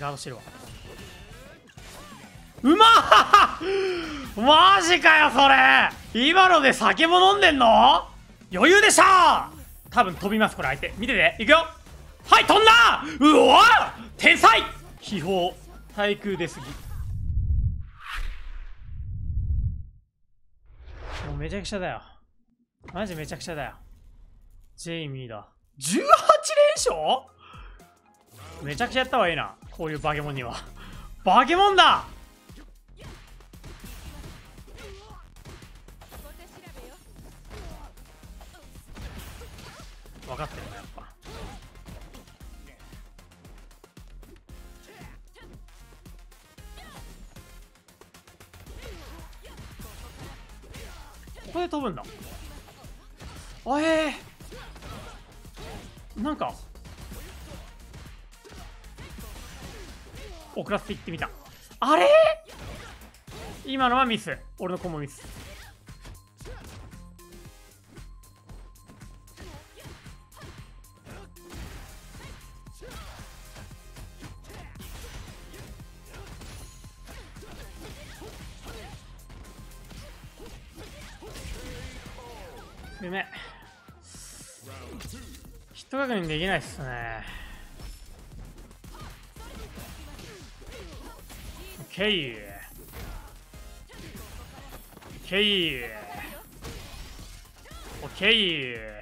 ガードしてるわ。うまっ。マジかよそれ。今ので酒も飲んでんの？余裕でした多分飛びますこれ相手。見てていくよ。はい飛んだ。うわ天才。秘宝。対空出過ぎ。もうめちゃくちゃだよ。マジめちゃくちゃだよ。ジェイミーだ。18連勝？めちゃくちゃやった方がいいな。こういうバケモンには。バケモンだ！分かってるなやっぱ。ここで飛ぶんだ。あえー、なんか遅らせていってみた。あれ？今のはミス。俺のコンボミス。うめヒット確認できないっすね。ケーオッケーオッケー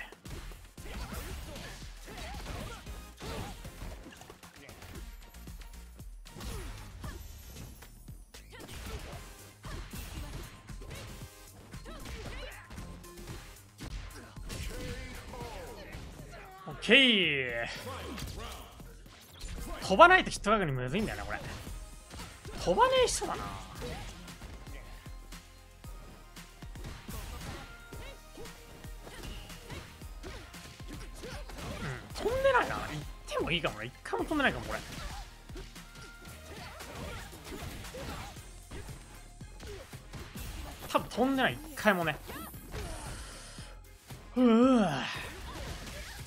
オッケー飛ばないとヒット確認むずいんだよなこれ飛ばねえ人だな。うん。飛んでないな行ってもいいかもな。一回も飛んでないかもこれ。多分飛んでない。一回もね。ふう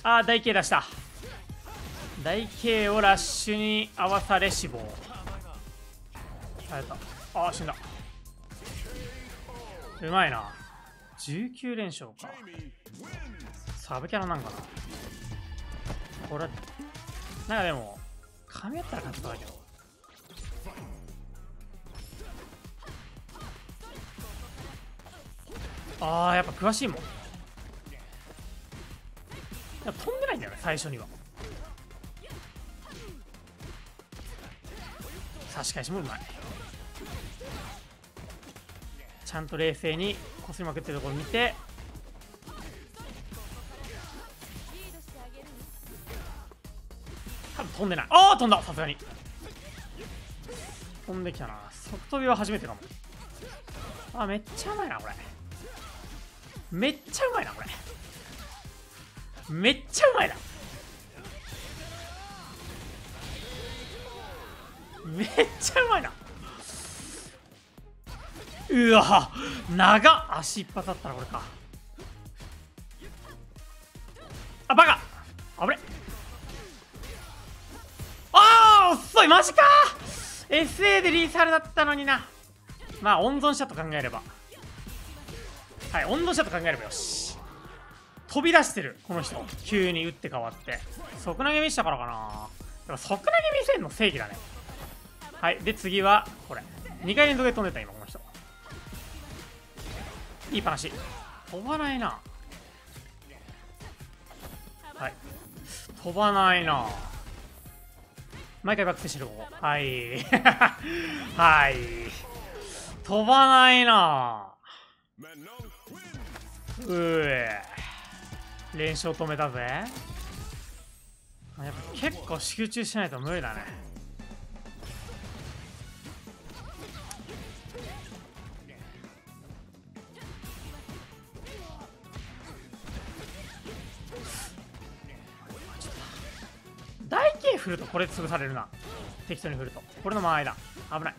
あー台形出した。台形をラッシュに合わされ死亡。あやった。あー死んだ。うまいな。19連勝か。サブキャラなんかな。これなんかでも噛み合ったら勝ちそうだけどあーやっぱ詳しいもん。や飛んでないんだよね最初には。差し返しもうまい。ちゃんと冷静にこすりまくってるところ見て多分飛んでない。ああ飛んだ。さすがに。飛んできたな。速飛びは初めてかも。あめっちゃうまいなこれ。めっちゃうまいなこれ。めっちゃうまいな。めっちゃうまいな。うわ長っ。足一発だったらこれか。あバカ。あぶれあー遅いマジか。SA でリーサルだったのにな。まあ温存したと考えれば。はい温存したと考えればよし。飛び出してるこの人。急に打って変わって。即投げ見したからかな。でも即投げ見せんの正義だね。はいで次はこれ。2回連続で飛んでた今。いい話飛ばないな。はい。飛ばないな。毎回バックスしてるここ。はい。はい。飛ばないな。うえ。連勝止めたぜ。やっぱ結構集中しないと無理だね。振るとこれ潰されるな。適当に振るとこれの間合いだ。危ない。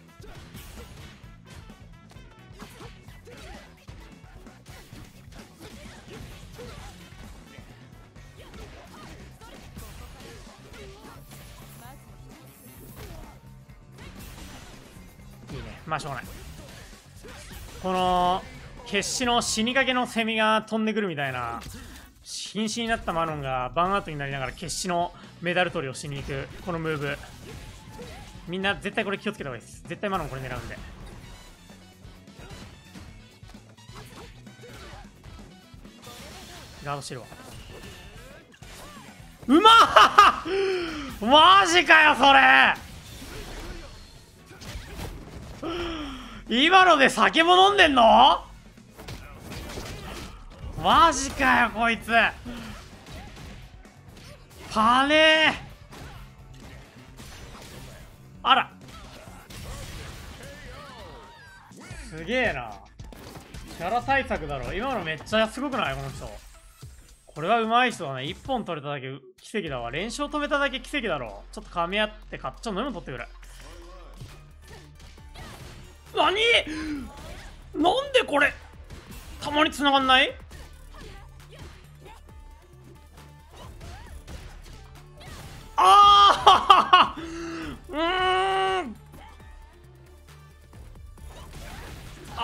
いいね。まあしょうがない。この決死の死にかけのセミが飛んでくるみたいな。瀕死になったマノンがバーンアウトになりながら決死のメダル取りをしに行く。このムーブ。みんな絶対これ気をつけた方がいいです。絶対マノンこれ狙うんで。ガードしてるわ。うまっ！マジかよそれ！今ので酒も飲んでんの？マジかよこいつ。パネー。あら。すげえな。キャラ対策だろ。今のめっちゃすごくない？この人。これはうまい人だね。1本取れただけ奇跡だわ。連勝止めただけ奇跡だろ。ちょっと噛み合ってかっちょ飲み物取ってくれ。何？なんでこれ？たまに繋がんない？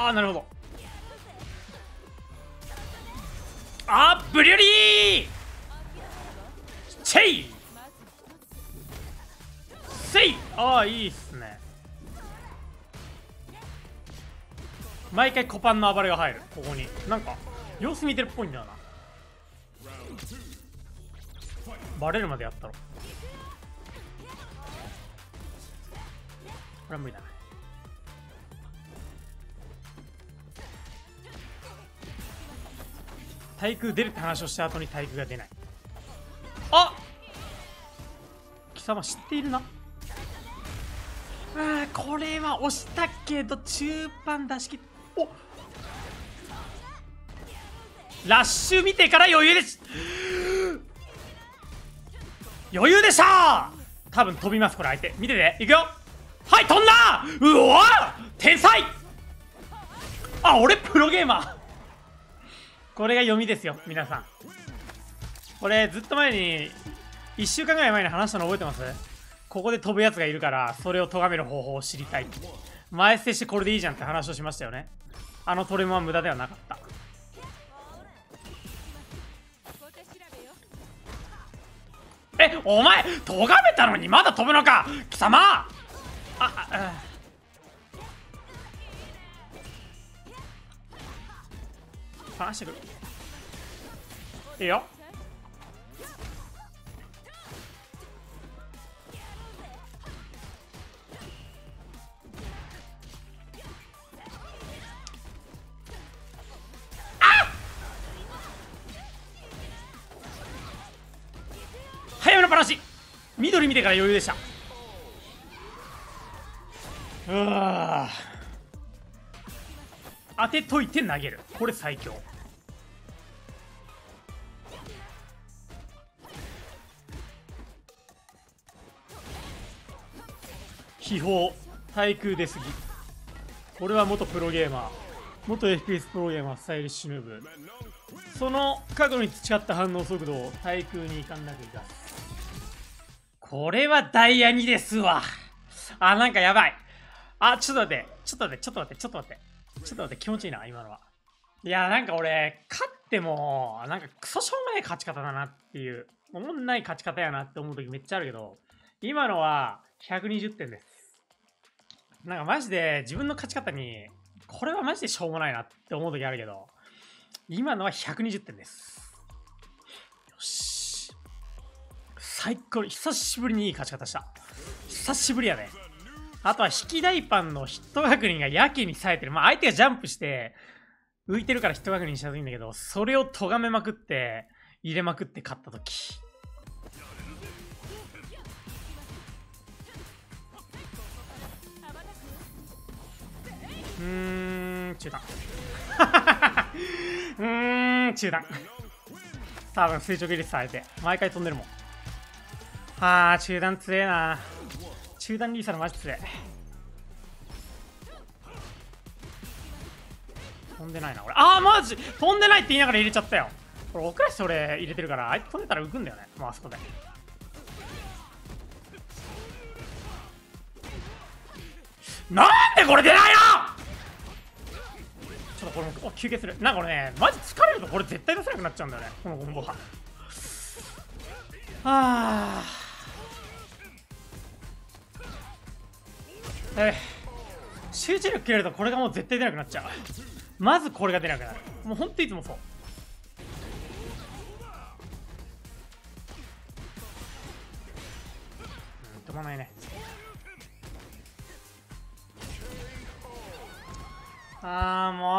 ああなるほど。あブリュリーチェイセイああいいっすね。毎回コパンの暴れが入るここに。なんか様子見てるっぽいんだよな。バレるまでやったろ。これは無理だな。対空出るって話をした後に対空が出ない。あ！貴様知っているな。あーこれは押したけど中盤出し切っお！ラッシュ見てから余裕でし余裕でした。多分飛びますこれ相手。見てて。いくよ。はい飛んだ。うわ天才。あ俺プロゲーマーこれが読みですよ皆さん。これずっと前に1週間ぐらい前に話したの覚えてます？ここで飛ぶやつがいるからそれを咎める方法を知りたい。前捨てしてこれでいいじゃんって話をしましたよね。あのトレモは無駄ではなかった。えお前咎めたのにまだ飛ぶのか！貴様！ああ。話してくるいいよ。早めの話緑見てから余裕でした。うわ当てといて投げる。これ最強。秘宝対空出過ぎ。これは元プロゲーマー。元 FPS プロゲーマースタイリッシュヌーブ。その過去に培った反応速度を対空にいかんなく生かす。これはダイヤ2ですわ。あなんかやばい。あちょっと待って。ちょっと待って。ちょっと待って。ちょっと待って。ちょっと待って。気持ちいいな今のは。いやなんか俺勝ってもなんかクソしょうもない勝ち方だなっていう。おもんない勝ち方やなって思う時めっちゃあるけど今のは120点です。なんかマジで自分の勝ち方にこれはマジでしょうもないなって思う時あるけど今のは120点です。よし。最高久しぶりにいい勝ち方した。久しぶりやねあとは引き大パンのヒット確認がやけに冴えてる。まあ相手がジャンプして浮いてるからヒット確認しやすいんだけどそれを咎めまくって入れまくって勝った時。うん中断。うーん中断。多分垂直入れされて毎回飛んでるもん。あー中断強えな。中断リーサルマジ強え。飛んでないな俺。あーマジ！飛んでないって言いながら入れちゃったよ。これ奥らし俺入れてるから。あいつ飛んでたら浮くんだよね。もうあそこで。なんでこれ出ないの！ちょっとこれも休憩する。なんか俺ねマジ疲れるとこれ絶対出せなくなっちゃうんだよね。このコンボは。はあ。え集中力切れるとこれがもう絶対出なくなっちゃう。まずこれが出なくなる。もうほんといつもそう。うん止まないね。あーもう